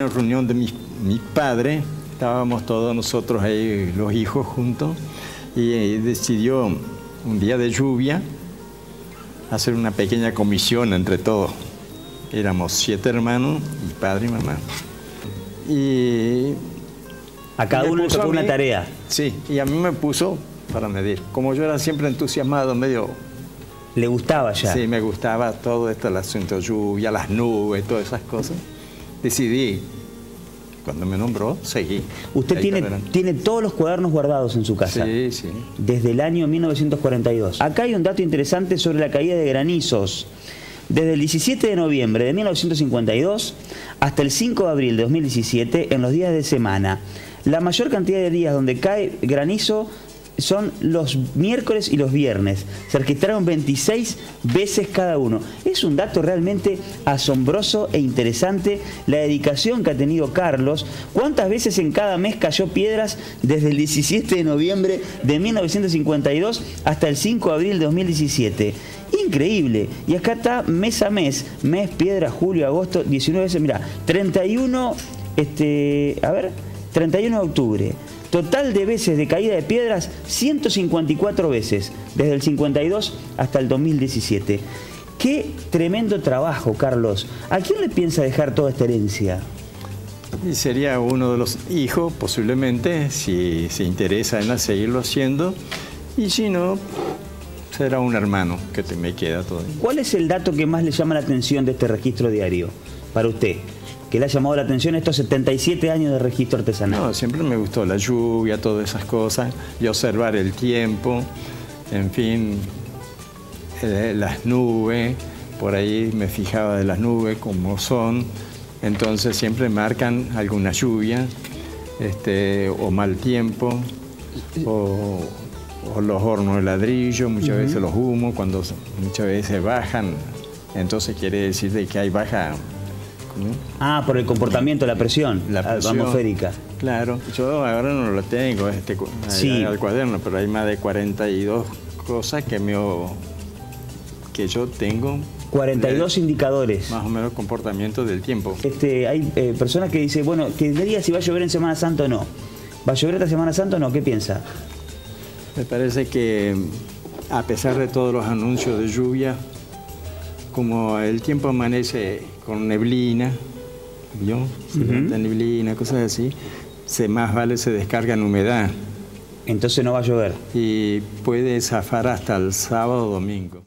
En la reunión de mi, mi padre, estábamos todos nosotros ahí, los hijos juntos, y, eh, decidió un día de lluvia hacer una pequeña comisión entre todos. Éramos siete hermanos, mi padre y mamá. Y A cada uno le tocó una tarea. Sí, y a mí me puso para medir. Como yo era siempre entusiasmado, medio... Le gustaba ya. Sí, me gustaba todo esto, el asunto de lluvia, las nubes, todas esas cosas. Decidí, cuando me nombró, seguí. Usted tiene, tiene todos los cuadernos guardados en su casa. Sí, sí. Desde el año 1942. Acá hay un dato interesante sobre la caída de granizos. Desde el 17 de noviembre de 1952 hasta el 5 de abril de 2017, en los días de semana, la mayor cantidad de días donde cae granizo son los miércoles y los viernes. Se registraron 26 veces cada uno. Es un dato realmente asombroso e interesante la dedicación que ha tenido Carlos. ¿Cuántas veces en cada mes cayó piedras desde el 17 de noviembre de 1952 hasta el 5 de abril de 2017? Increíble. Y acá está mes a mes, mes, piedra, julio, agosto, 19 veces. Mira, 31, este, a ver, 31 de octubre. Total de veces de caída de piedras, 154 veces, desde el 52 hasta el 2017. Qué tremendo trabajo, Carlos. ¿A quién le piensa dejar toda esta herencia? Y sería uno de los hijos, posiblemente, si se interesa en seguirlo haciendo. Y si no, será un hermano que te- me queda todavía. ¿Cuál es el dato que más le llama la atención de este registro diario para usted? Que le ha llamado la atención estos 77 años de registro artesanal. No, siempre me gustó la lluvia, todas esas cosas, y observar el tiempo, en fin, eh, las nubes, por ahí me fijaba de las nubes como son, entonces siempre marcan alguna lluvia, este, o mal tiempo, o, o los hornos de ladrillo, muchas veces los humos, cuando muchas veces bajan, entonces quiere decir de que hay baja ¿cómo? Ah, por el comportamiento, la presión, la presión. atmosférica. Claro, yo ahora no lo tengo, este, Sí. al cuaderno, pero hay más de 42 cosas que, me, que yo tengo. 42 de- indicadores. Más o menos comportamiento del tiempo. Este, hay eh, personas que dicen, bueno, diga si va a llover en Semana Santa o no. ¿Va a llover esta Semana Santa o no? ¿Qué piensa? Me parece que a pesar de todos los anuncios de lluvia, como el tiempo amanece con neblina, ¿vio? Se neblina, cosas así, se, más vale se descarga en humedad Entonces no va a llover. y puede zafar hasta el sábado o domingo.